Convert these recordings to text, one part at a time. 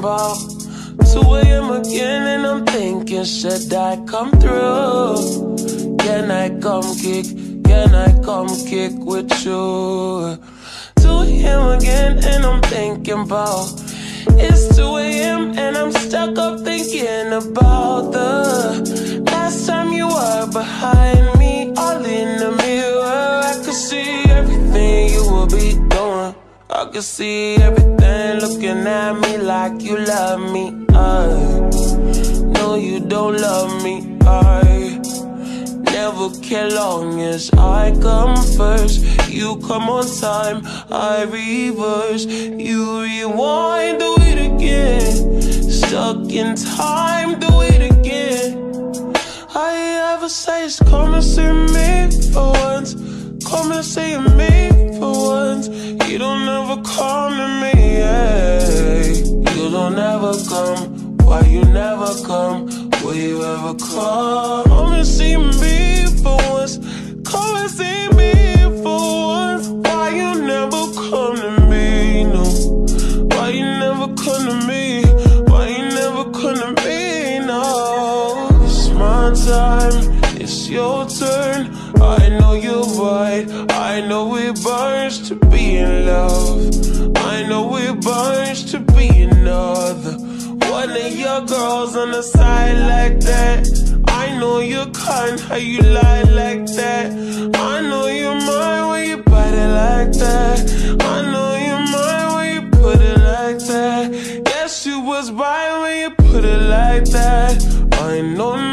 about 2 a.m. again and I'm thinking should I come through? Can I come kick? Can I come kick with you? 2 a.m. again and I'm thinking about It's 2 a.m. and I'm stuck up thinking about the last time you were behind me all in the mirror I could see everything you would be doing I can see everything looking at me like you love me. Uh, I know you don't love me. I never care long as I come first. You come on time, I reverse. You rewind, do it again. Stuck in time, do it again. You ever say is come and see me for once. Come and see me for once. You don't ever come to me, yeah. You don't ever come. Why you never come? Will you ever come? Come and see me It's your turn. I know you're right. I know it burns to be in love. I know it burns to be another. One of your girls on the side like that. I know you're kind, how you lie like that. I know you're mine when you bite it like that. I know you're mine when you put it like that. Guess you was right when you put it like that. I know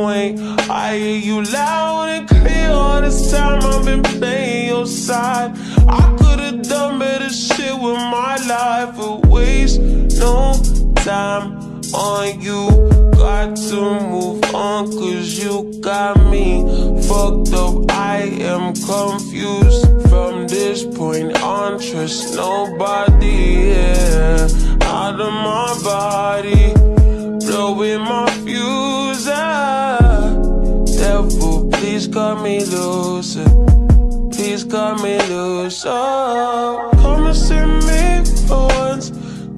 point. I hear you loud and clear all this time. I've been playing your side. I could've done better shit with my life, but waste no time on you. Got to move on, cause you got me fucked up. I am confused from this point on. Trust nobody, yeah. Out of my body, blowing my Please cut me loose. Oh, come and see me for once.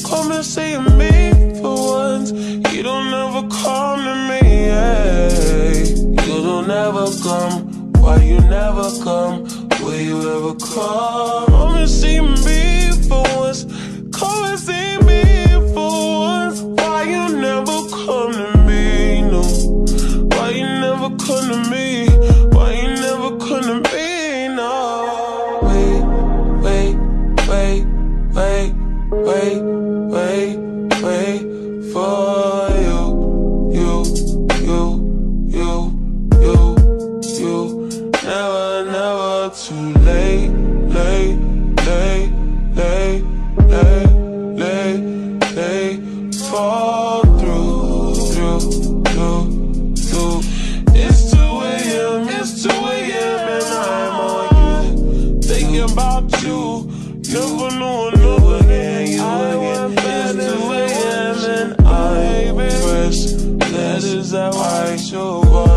Come and see me for once. You don't ever come to me, yeah. You don't ever come. Why you never come? Will you ever come? Come and see No. Thinking you, never knew another than you again. It's 2 a.m. and I'm pressed. That is how I show one. That is how it's